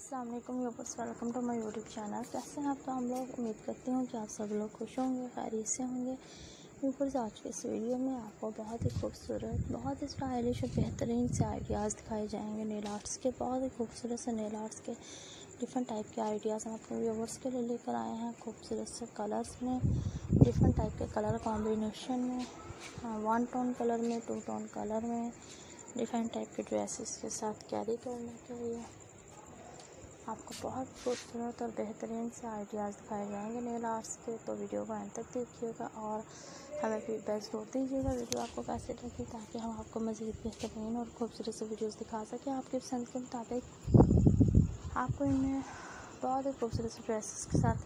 अस्सलाम वालेकुम यूपर्स welcome to my YouTube channel कैसे हैं आप? तो हम लोग उम्मीद करते हैं कि आप सब लोग खुश होंगे, खैरियत से होंगे। यूपर्स आज के इस वीडियो में आपको बहुत ही खूबसूरत, बहुत ही स्टाइलिश और बेहतरीन से आइडियाज़ दिखाए जाएँगे। नेल आर्ट्स के, बहुत ही खूबसूरत से नेल आर्ट्स के डिफरेंट टाइप के आइडियाज़ हम अपने व्यूवर्स के लिए लेकर आए हैं। खूबसूरत से कलर्स में डिफरेंट टाइप के कलर कॉम्बिनेशन में वन टोन कलर में टू टोन कलर में डिफरेंट टाइप के ड्रेसेस के साथ कैरी करने के लिए। आपको बहुत खूबसूरत और बेहतरीन से आइडियाज़ दिखाए जाएँगे नेल आर्ट्स के। तो वीडियो को अंत तक देखिएगा और हमें फीडबैक ज़रूर दीजिएगा। वीडियो आपको कैसे लगी ताकि हम आपको मज़ीद बेहतरीन और खूबसूरत से वीडियोस दिखा सकें। आपकी पसंद के मुताबिक आपको इनमें बहुत ही खूबसूरत से ड्रेसेस के साथ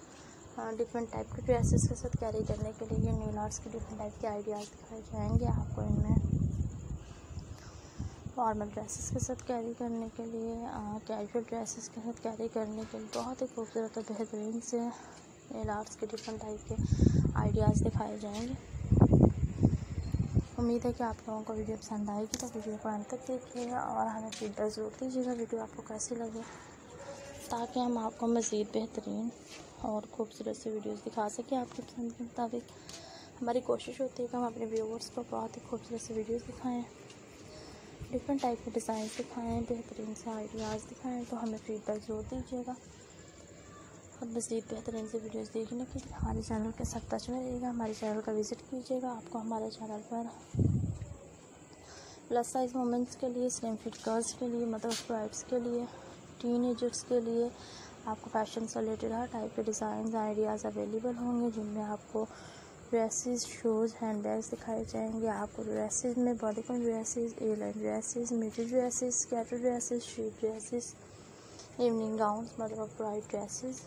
डिफरेंट टाइप के ड्रेसेस के साथ कैरी करने के लिए नेल आर्ट्स के डिफरेंट टाइप के आइडियाज़ दिखाए जाएँगे। आपको इनमें फॉर्मल ड्रेसेस के साथ कैरी करने के लिए कैजुअल ड्रेसेस के साथ कैरी करने के लिए बहुत ही खूबसूरत और बेहतरीन से नेल आर्ट्स के डिफरेंट टाइप के आइडियाज़ दिखाए जाएँगे। उम्मीद है कि आप लोगों को वीडियो पसंद आएगी तो वीडियो को अंत तक देखिएगा और हमें फीडबैक ज़रूर दीजिएगा, वीडियो आपको कैसी लगे, ताकि हम आपको मज़ीद बेहतरीन और खूबसूरत से वीडियोस दिखा सकें आपकी पसंद के मुताबिक। हमारी कोशिश होती है कि हम अपने व्यूवर्स को बहुत ही खूबसूरत से वीडियोस दिखाएँ। डिफरेंट टाइप के डिज़ाइन दिखाएँ, बेहतरीन से आइडियाज़ दिखाएँ तो हमें फीडबैक ज़रूर दीजिएगा। और मज़ीद बेहतरीन से वीडियोस देखने के लिए हमारे चैनल के साथ टच में रहिएगा, हमारे चैनल का विज़िट कीजिएगा, आपको हमारे चैनल पर प्लस साइज़ मोमेंट्स के लिए स्लिम फिट गर्ल्स के लिए मतलब ब्राइड्स के लिए टीन एजर्स के लिए, आपको फ़ैशन से रिलेटेड हर टाइप के डिज़ाइन आइडियाज़ अवेलेबल होंगे, जिनमें आपको ड्रेसेस शूज़ हैंड बैग्स दिखाए जाएँगे। आपको ड्रेसेस में bodycon dresses A line dresses midi dresses skater dresses sheath dresses evening gown मतलब ब्राइट ड्रेसेस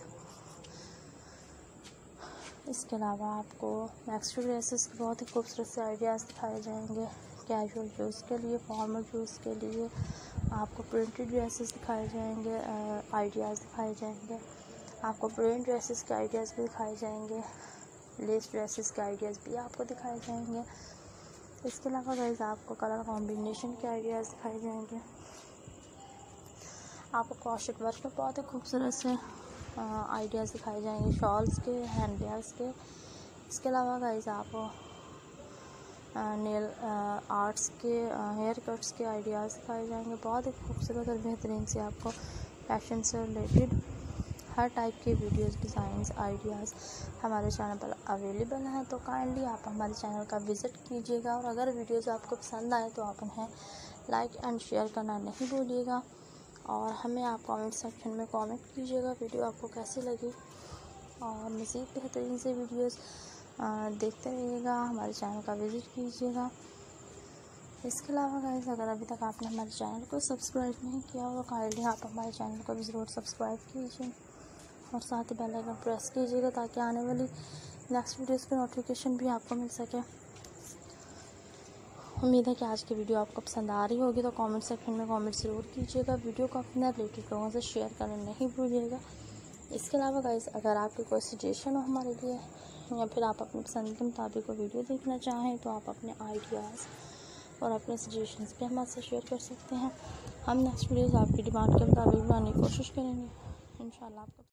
इसके अलावा आपको नेक्स्ट ड्रेसेस के बहुत ही खूबसूरत से आइडियाज़ दिखाए जाएँगे। कैजुअल शूज़ के लिए फॉर्मल शूज़ के लिए आपको प्रिंटेड ड्रेसेस दिखाए जाएँगे आइडियाज़ दिखाए जाएँगे। आपको प्रिंट ड्रेसेस के आइडियाज़ भी दिखाए जाएँगे। लेस ड्रेसेस के आइडियाज़ भी आपको दिखाए जाएँगे। इसके अलावा गाइज़ आपको कलर कॉम्बिनेशन के आइडियाज़ दिखाए जाएँगे। आपको क्रॉशेट वर्क में बहुत ही खूबसूरत से आइडियाज़ दिखाए जाएँगे शॉल्स के हैंड बैग्स के। इसके अलावा गाइज़ आपको नेल आर्ट्स के हेयर कट्स के आइडियाज़ दिखाए जाएँगे। बहुत ही खूबसूरत और बेहतरीन से आपको फ़ैशन से रिलेटेड हर टाइप के वीडियोस डिज़ाइंस आइडियाज़ हमारे चैनल पर अवेलेबल हैं। तो काइंडली आप हमारे चैनल का विज़िट कीजिएगा और अगर वीडियोस आपको पसंद आए तो आप उन्हें लाइक एंड शेयर करना नहीं भूलिएगा। और हमें आप कमेंट सेक्शन में कमेंट कीजिएगा वीडियो आपको कैसी लगी। और मज़ीद बेहतरीन से वीडियोस देखते रहिएगा, हमारे चैनल का विज़िट कीजिएगा। इसके अलावा गाइस अगर अभी तक आपने हमारे चैनल को सब्सक्राइब नहीं किया हो तो काइंडली आप हमारे चैनल को भी ज़रूर सब्सक्राइब कीजिए। और साथ ही बेल आइकन प्रेस कीजिएगा ताकि आने वाली नेक्स्ट वीडियोस की नोटिफिकेशन भी आपको मिल सके। उम्मीद है कि आज की वीडियो आपको पसंद आ रही होगी तो कमेंट सेक्शन में कमेंट ज़रूर कीजिएगा। वीडियो को अपने रिलेटेड लोगों से शेयर करना नहीं भूलिएगा। इसके अलावा गाइस अगर आपकी कोई सजेशन हो हमारे लिए, या फिर आप अपनी पसंद के मुताबिक कोई वीडियो देखना चाहें तो आप अपने आइडियाज़ और अपने सजेशंस भी हमारे से शेयर कर सकते हैं। हम नेक्स्ट वीडियोज़ आपकी डिमांड के मुताबिक बनाने की कोशिश करेंगे। इन आपको